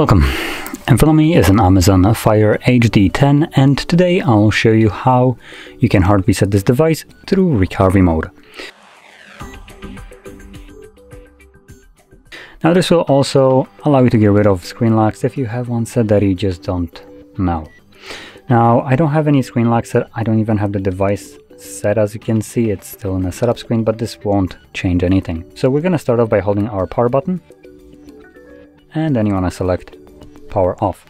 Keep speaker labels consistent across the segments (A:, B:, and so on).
A: Welcome. In front of me is an Amazon Fire HD10 and today I'll show you how you can hard reset this device through recovery mode. Now this will also allow you to get rid of screen locks if you have one set that you just don't know. Now I don't have any screen locks set, I don't even have the device set as you can see, it's still in the setup screen but this won't change anything. So we're gonna start off by holding our power button and then you want to select power off.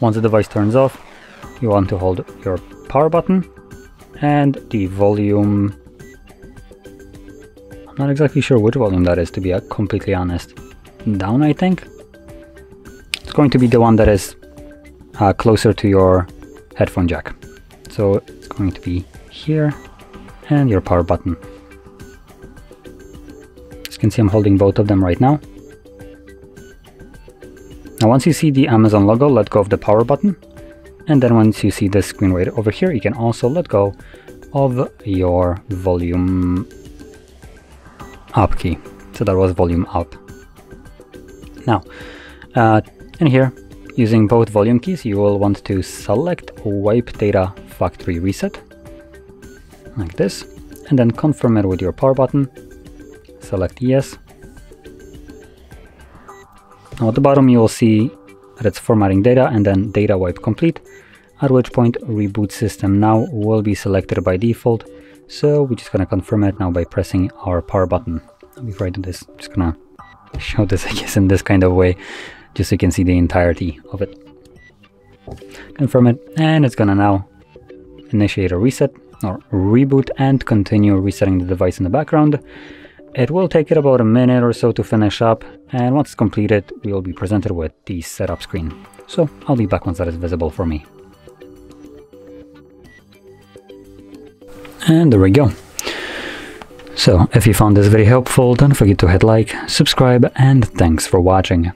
A: Once the device turns off, you want to hold your power button and the volume. I'm not exactly sure which volume that is to be completely honest. Down, I think. It's going to be the one that is uh, closer to your headphone jack. So it's going to be here and your power button. As you can see, I'm holding both of them right now. Now once you see the Amazon logo, let go of the power button. And then once you see the screen right over here, you can also let go of your volume up key. So that was volume up. Now, uh, in here, using both volume keys, you will want to select Wipe Data Factory Reset, like this, and then confirm it with your power button. Select yes, now at the bottom you will see that it's formatting data and then data wipe complete, at which point reboot system now will be selected by default. So we're just gonna confirm it now by pressing our power button. Before I do this, I'm just gonna show this I guess in this kind of way, just so you can see the entirety of it. Confirm it, and it's gonna now initiate a reset or reboot and continue resetting the device in the background. It will take it about a minute or so to finish up, and once it's completed, we will be presented with the setup screen. So I'll be back once that is visible for me. And there we go. So if you found this very helpful, don't forget to hit like, subscribe, and thanks for watching.